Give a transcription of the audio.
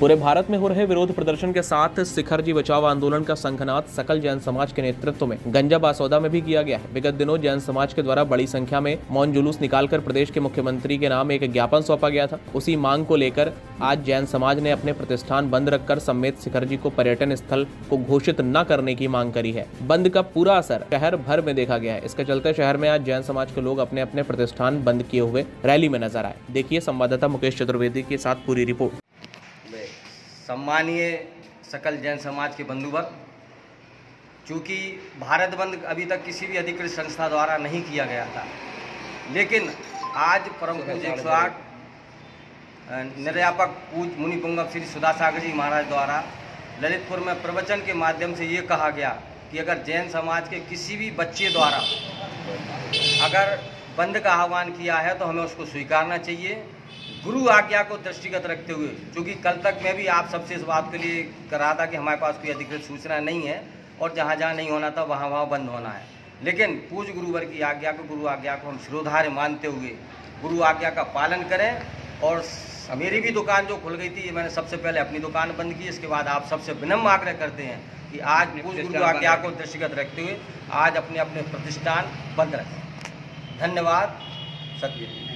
पूरे भारत में हो रहे विरोध प्रदर्शन के साथ शिखर जी बचाव आंदोलन का संघनाथ सकल जैन समाज के नेतृत्व में गंजा बासौदा में भी किया गया है। विगत दिनों जैन समाज के द्वारा बड़ी संख्या में मौन जुलूस निकालकर प्रदेश के मुख्यमंत्री के नाम एक ज्ञापन सौंपा गया था। उसी मांग को लेकर आज जैन समाज ने अपने प्रतिष्ठान बंद रखकर समेत शिखर जी को पर्यटन स्थल को घोषित न करने की मांग करी है। बंद का पूरा असर शहर भर में देखा गया है। इसके चलते शहर में आज जैन समाज के लोग अपने अपने प्रतिष्ठान बंद किए हुए रैली में नज़र आए। देखिए संवाददाता मुकेश चतुर्वेदी के साथ पूरी रिपोर्ट। सम्मानीय सकल जैन समाज के बंधुवर चूँकि भारत बंद अभी तक किसी भी अधिकृत संस्था द्वारा नहीं किया गया था लेकिन आज परम पूज एक सौ आठ निर्यापक पूज मुनि पुंगव श्री सुधा सागर जी महाराज द्वारा ललितपुर में प्रवचन के माध्यम से ये कहा गया कि अगर जैन समाज के किसी भी बच्चे द्वारा अगर बंद का आह्वान किया है तो हमें उसको स्वीकारना चाहिए। गुरु आज्ञा को दृष्टिगत रखते हुए क्योंकि कल तक मैं भी आप सबसे इस बात के लिए कर रहा था कि हमारे पास कोई अधिकृत सूचना नहीं है और जहाँ जहाँ नहीं होना था वहाँ वहाँ बंद होना है। लेकिन पूज गुरुवर की आज्ञा को गुरु आज्ञा को हम शिरोधार्य मानते हुए गुरु आज्ञा का पालन करें। और मेरी भी दुकान जो खुल गई थी ये मैंने सबसे पहले अपनी दुकान बंद की इसके बाद आप सबसे विनम्र आग्रह करते हैं कि आज पूज गुरु आज्ञा को दृष्टिगत रखते हुए आज अपने अपने प्रतिष्ठान बंद रखें। धन्यवाद सत्य